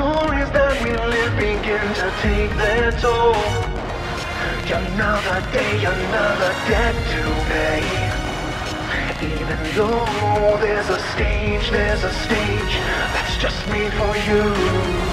stories that we live begin to take their toll. Another day, another debt to pay. Even though there's a stage, there's a stage that's just made for you.